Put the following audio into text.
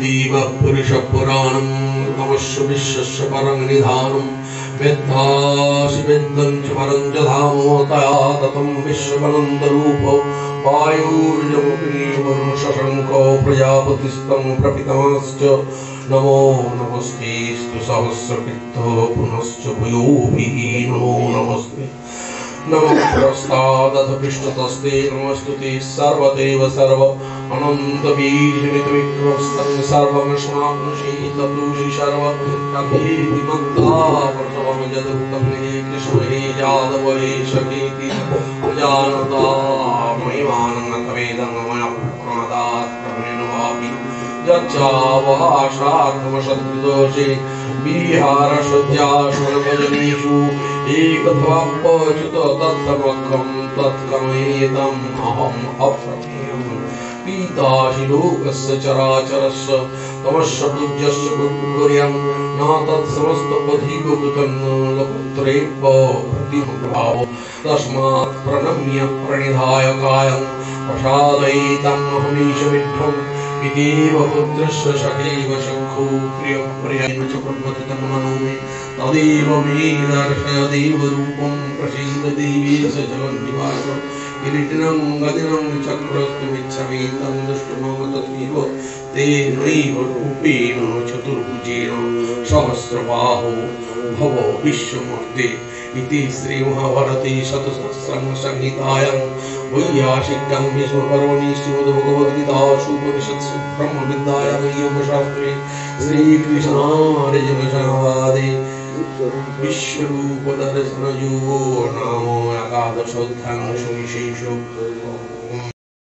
दिवः पुरुषपुराणम् अवश्य विश्वस्य परम् निधानम् वेद्धासि वेन्दम् च परम् च धामो तयाततम् विश्वमनन्दरूप वायुर्जमुषशङ्को प्रजापतिस्तम् प्रपितमनश्च नमो नमस्ते स्तु सहस्रपित्तः पुनश्च भयोभिः नमो नमस्ते नमः पुरस्तादथभिष्णुतस्ते नमस्तु ते सर्वदेव सर्व अनन्तबीजनितविक्रमस्तं सर्वमश्मानुषीतदूषि सर्वभिर्कभिमन्ताप्रसवमजदुक्तं हे कृष्ण हे यादव हे शकेति जानता मयिमानन्दवेदङ्गमयप्रमदात्तमेनुवापि यच्चावहाशात्मशत्रुदोषे विहारशुद्ध्याशुरभजनेषु एकत्वा पचुत तत्सर्वं कं तत्क्रमेतम् अहम् अप्रतिम् पीता हि लोकस्य चराचरस्य तमशुजस्वर्यम् न तत्समस्तपथिकृतन्नपुत्रे पतिमुभाव तस्मात् प्रणम्य प्रणिधाय कायम् प्रसादयेतम् अहमीशमिद्धम् इत्येव पुत्रस्य शकैव शङ्खो പ്രിയപ്രിയായിച്ചപ്രബോധമനോമി തദൈവ മീനർഹ ദൈവരൂപം പ്രസീത ദൈവീയ സജലം നിവാസം കിരീടനം ഗതിനം ചക്രസ്തുമിച്ഛമി തം ദുഷ്ടമോ തദ്വീവ തേനൈവ രൂപേണ ചതുർഭുജേന സഹസ്രബാഹോ भव विश्वमूर्ते इति श्रीमहाभारते शतसहस्रं संहितायां वैयासिक्यं विश्वपर्वणि श्रीमद्भगवद्गीतासु उपनिषत्सु ब्रह्मविद्यायां योगशास्त्रे श्रीकृष्णारिजविषङ्वादे विश्वरूपदर्शनयोगो नामो एकादशोऽध्याङ्गसुविशेषो